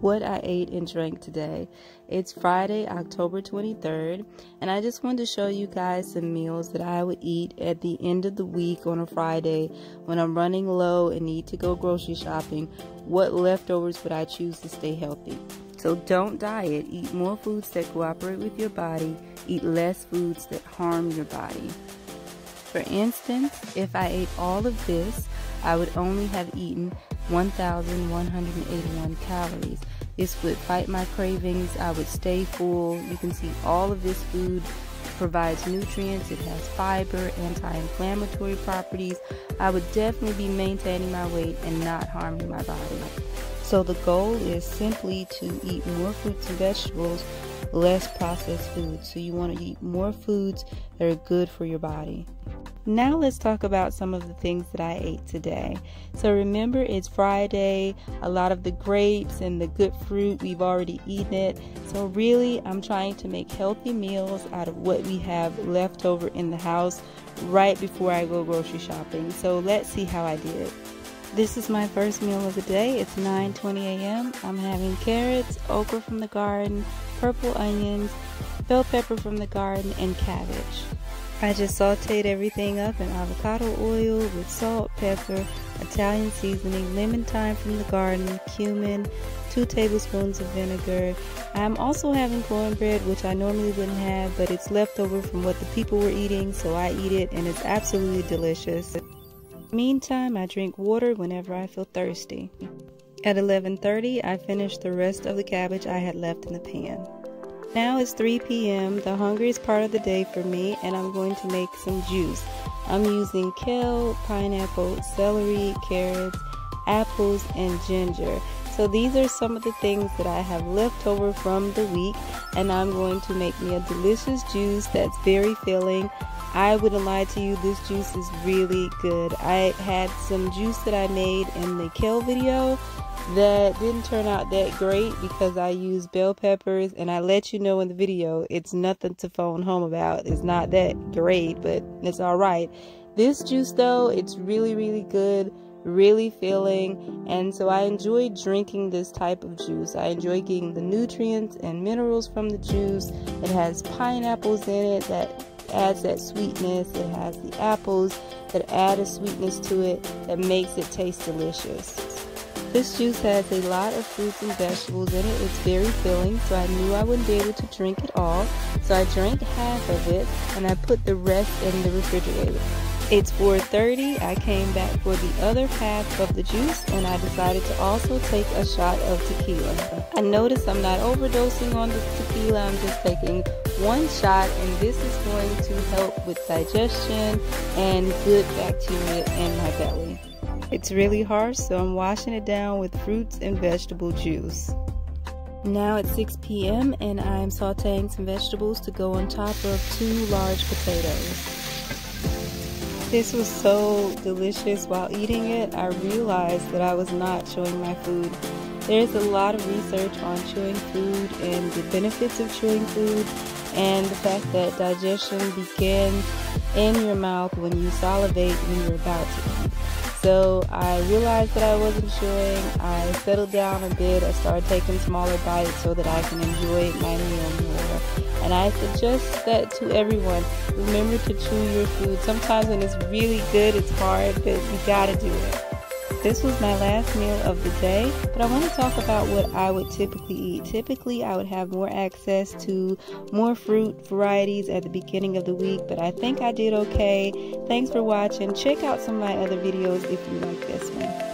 what I ate and drank today. It's Friday, October 23rd, and I just wanted to show you guys some meals that I would eat at the end of the week on a Friday when I'm running low and need to go grocery shopping. What leftovers would I choose to stay healthy? So don't diet, eat more foods that cooperate with your body, eat less foods that harm your body. For instance, if I ate all of this, I would only have eaten 1,181 calories. This would fight my cravings. I would stay full. You can see all of this food provides nutrients. It has fiber, anti-inflammatory properties. I would definitely be maintaining my weight and not harming my body. So the goal is simply to eat more fruits and vegetables, less processed foods. So you want to eat more foods that are good for your body. Now let's talk about some of the things that I ate today. So remember, it's Friday. A lot of the grapes and the good fruit, we've already eaten it. So really, I'm trying to make healthy meals out of what we have left over in the house right before I go grocery shopping. So let's see how I did. This is my first meal of the day. It's 9:20 a.m. I'm having carrots, okra from the garden, purple onions, bell pepper from the garden, and cabbage. I just sauteed everything up in avocado oil with salt, pepper, Italian seasoning, lemon thyme from the garden, cumin, 2 tablespoons of vinegar. I'm also having cornbread, which I normally wouldn't have, but it's leftover from what the people were eating, so I eat it and it's absolutely delicious. Meantime, I drink water whenever I feel thirsty. At 11:30, I finished the rest of the cabbage I had left in the pan. Now it's 3 p.m., the hungriest part of the day for me, and I'm going to make some juice. I'm using kale, pineapple, celery, carrots, apples, and ginger. So these are some of the things that I have left over from the week, and I'm going to make me a delicious juice that's very filling. I wouldn't lie to you, this juice is really good. I had some juice that I made in the kale video that didn't turn out that great because I used bell peppers and I let you know in the video it's nothing to phone home about. It's not that great, but it's alright. This juice though, it's really, really good, really filling, and so I enjoy drinking this type of juice. I enjoy getting the nutrients and minerals from the juice. It has pineapples in it that adds that sweetness. It has the apples that add a sweetness to it that makes it taste delicious. This juice has a lot of fruits and vegetables in it. It's very filling, so I knew I wouldn't be able to drink it all. So I drank half of it and I put the rest in the refrigerator. It's 4.30, I came back for the other half of the juice and I decided to also take a shot of tequila. I noticed I'm not overdosing on the tequila, I'm just taking one shot and this is going to help with digestion and good bacteria in my belly. It's really harsh, so I'm washing it down with fruits and vegetable juice. Now it's 6 p.m. and I'm sauteing some vegetables to go on top of two large potatoes. This was so delicious while eating it, I realized that I was not chewing my food. There's a lot of research on chewing food and the benefits of chewing food and the fact that digestion begins in your mouth when you salivate when you're about to eat. So I realized that I wasn't chewing. I settled down a bit. I started taking smaller bites so that I can enjoy my meal more. And I suggest that to everyone. Remember to chew your food. Sometimes when it's really good, it's hard, but you gotta do it. This was my last meal of the day, but I want to talk about what I would typically eat. Typically, I would have more access to more fruit varieties at the beginning of the week, but I think I did okay. Thanks for watching. Check out some of my other videos if you like this one.